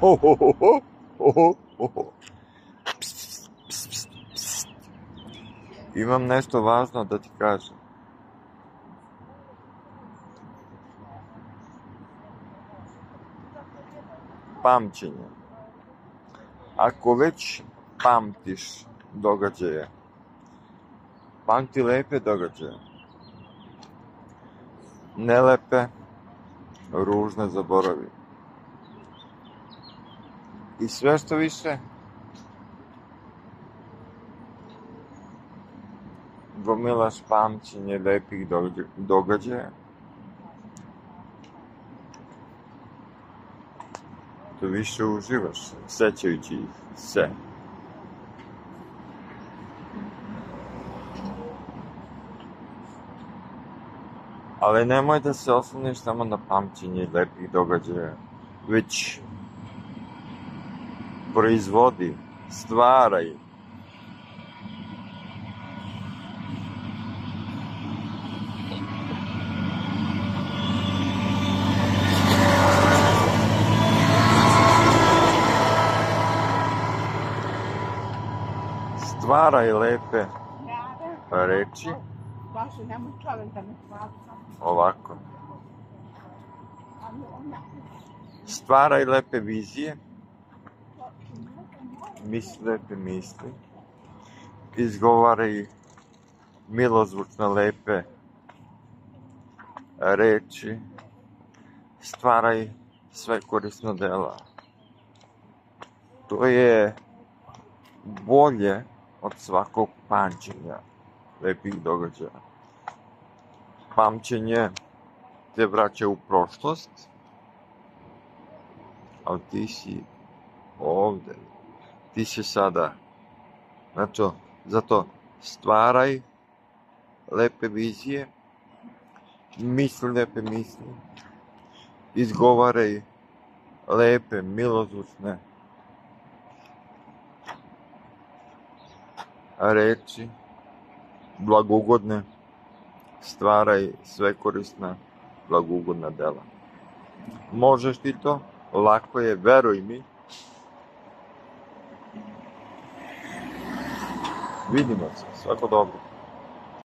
Ho, ho, ho. Imam nešto važno da ti kažem. Pamćenje. Ako već pamtiš događaje, pamti lepe događaje. Nelepe, ružne zaboravi. I sve što više gomilaš pamćenje lepih događaja, to više uživaš, sećajući ih se. Ali nemoj da se osloniš samo na pamćenje lepih događaja, već proizvodi, stvaraj. Stvaraj lepe reči. Bože, nemoj čovek da me hvata. Ovako. Stvaraj lepe vizije. Lepe misli. Izgovaraj milozvučne lepe reči. Stvaraj sve korisno dela. To je bolje od svakog pamćenja lepih događaja. Pamćenje te vraća u prošlost, ali ti si ovde. Ti si sada. Znači, zato stvaraj lepe vizije, misli lepe misli, izgovaraj lepe, milozvučne reči, blagugodne, stvaraj sve korisna, blagugodna dela. Možeš ti to, lako je, veruj mi. видимо, Всего доброго.